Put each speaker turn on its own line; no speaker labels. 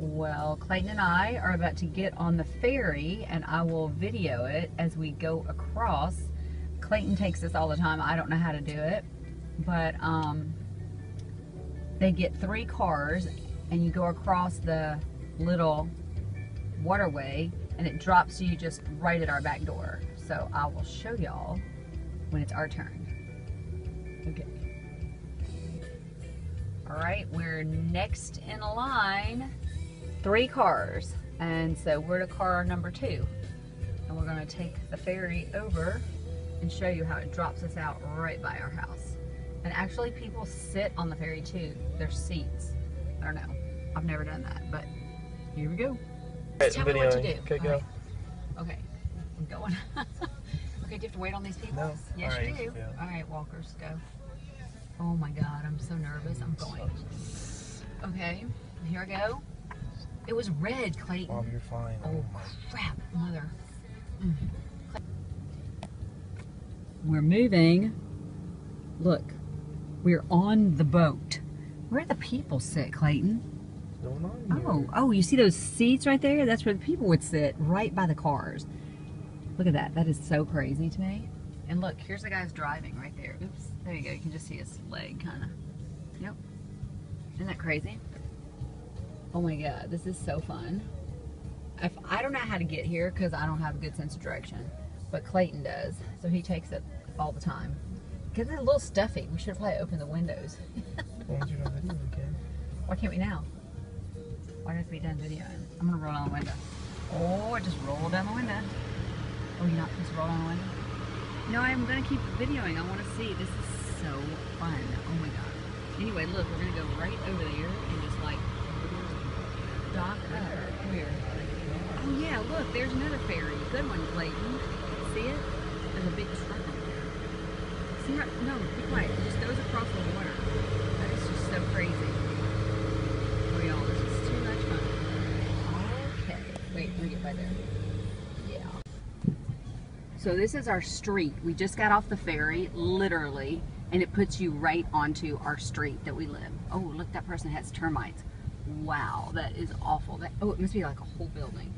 Well, Clayton and I are about to get on the ferry and I will video it as we go across. Clayton takes this all the time. I don't know how to do it. But um, they get three cars and you go across the little waterway and it drops you just right at our back door. So I will show y'all when it's our turn. Okay. All right, we're next in line. Three cars. And so we're to car number two. And we're gonna take the ferry over and show you how it drops us out right by our house. And actually people sit on the ferry too. There's seats. I don't know. I've never done that, but here we go.
Right,
Tell me what to do.
Okay, go.
Right. Okay, I'm going. okay, do you have to wait on these people?
No.
Yes,
All
you
right,
do.
yeah.
All right, walkers, go. Oh my God, I'm so nervous. I'm going. Okay, here I go. It was red, Clayton.
Mom, you're fine.
Oh
Oh my.
crap, mother. Mm. We're moving. Look, we're on the boat. Where do the people sit, Clayton?
What's going on here?
Oh, oh, you see those seats right there? That's where the people would sit, right by the cars. Look at that. That is so crazy to me. And look, here's the guy's driving right there. Oops. There you go. You can just see his leg, kind of. Yep. Isn't that crazy? Oh my God, this is so fun. If I don't know how to get here because I don't have a good sense of direction, but Clayton does, so he takes it all the time. Because it's a little stuffy. We should probably open the windows.
Why don't you know video, okay?
Why can't we now? Why does it have to be done videoing? I'm gonna roll down the window. Oh, I just rolled down the window. Oh, you're not supposed to roll down the window? No, I'm gonna keep videoing. I wanna see. This is so fun. Oh my god. Anyway, look, we're gonna go right over there and just like dock up. Come here. Oh yeah, look, there's another ferry. Good one, Clayton. See it? There's a big truck over there. See right? No, be quiet. It just goes across the water. That is just so crazy. Oh, y'all, this is too much fun. Okay. Wait, let me get by there. Yeah. So this is our street. We just got off the ferry, literally, and it puts you right onto our street that we live. Oh, look, that person has termites. Wow, that is awful. That, oh, it must be like a whole building.